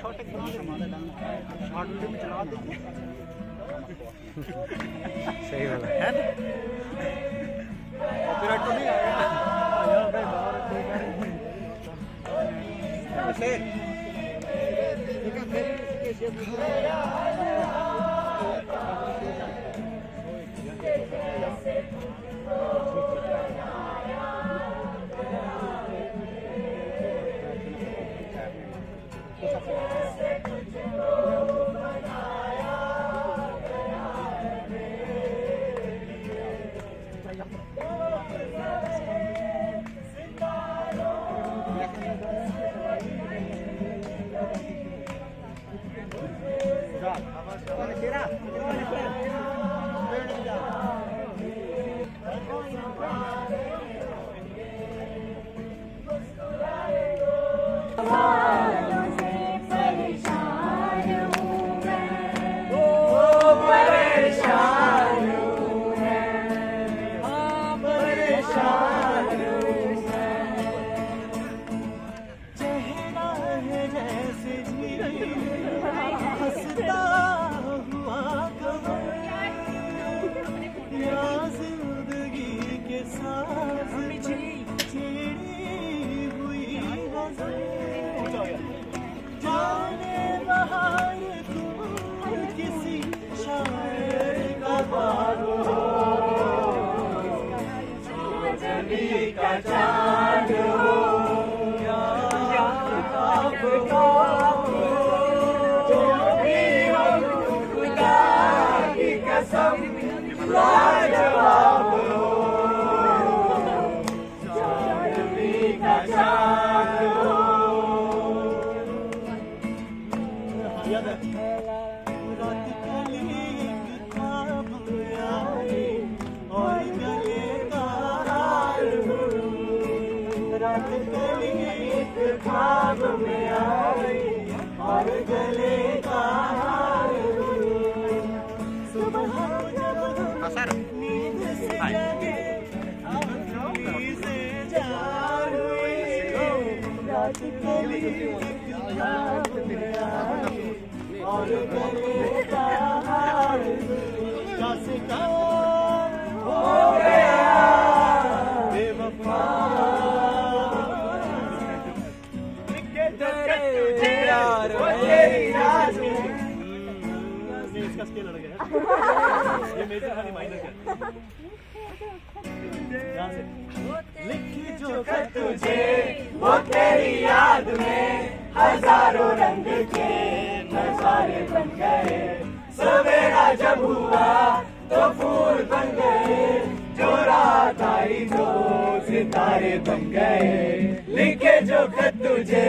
Short एक short video में चला सही वाला। है कॉपीराइट तो नहीं आएगा जली का चाँद हो या आफताब हो जो भी हो खुदा की कसम और गले इसका स्केल अलग है। ये मेजर वाली माइनर है। यहाँ से। लिखी जो खत तुझे वो तेरी याद में हज़ारों रंग के नजारे बन गए। सवेरा जब हुआ तो फूल बन गए जो रात आई तो सितारे बन गए। लिखे जो खत तुझे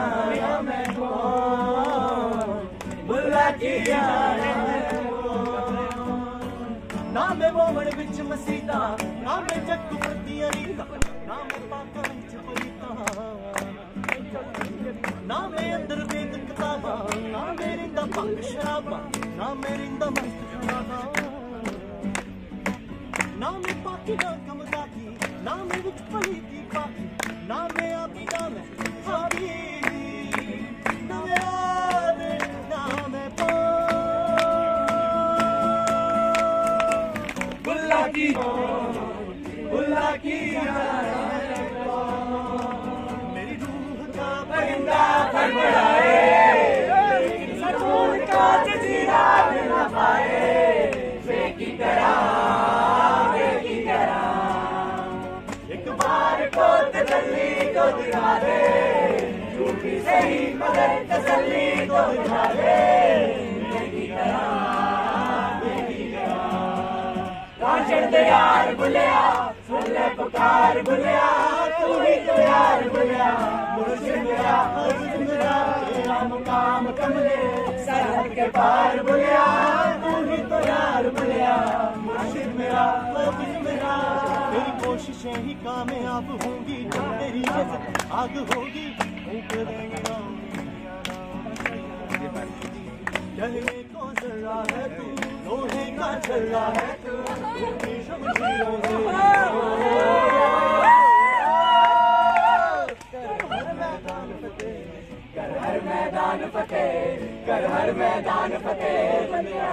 ਆਇਆ ਮੈਂ ਕੌਣ ਬੁਲਾ ਕੇ ਆਇਆ ਨਾਮੇ ਮੋਮਣ ਵਿੱਚ ਮਸੀਤਾ ਨਾਮੇ ਜੱਗ ਵਰਦੀਆਂ ਰੀਤਾ ਨਾਮੇ ਪਾਕਾਂ ਵਿੱਚ ਪਲੀਤਾ ਨਾਮੇ ਅੰਦਰ ਵੇਦ ਕਿਤਾਬਾਂ ਨਾਮੇ ਰਿੰਦਾ ਭੰਗ ਸ਼ਰਾਬਾਂ ਨਾਮੇ ਰਿੰਦਾ ਮਸਤ ਜੁਨਾਬਾਂ ਨਾਮੇ ਪਾਕੀ ਨਾ ਕਮਦਾ ਕੀ ਨਾਮੇ ਵਿੱਚ ਪਲੀਤੀ ਪਾਕੀ ਨਾਮੇ ਆਪੀ ਨਾਮੇ बार को तसल्ली को दिखा दे झूठी सही मगर तसल्ली को दिखा दे दे यार बुलिया सुन ले पुकार बुलिया, तू ही तो यार बुलिया। मुर्शिद मेरा मुर्शिद मेरा तेरा मुकाम कमले सरहद के पार बुलिया, तू ही तो यार बुलिया। मुर्शिद मेरा मुर्शिद मेरा कोशिशें ही कामयाब होंगी जब तेरी आग होगी। फूंक देंगे को जरा है तू, लोहे का छल्ला है शमशीरों से कर हर मैदान फतेह कर हर मैदान फतेह कर हर मैदान फतेह, कर हर मैदान फतेह।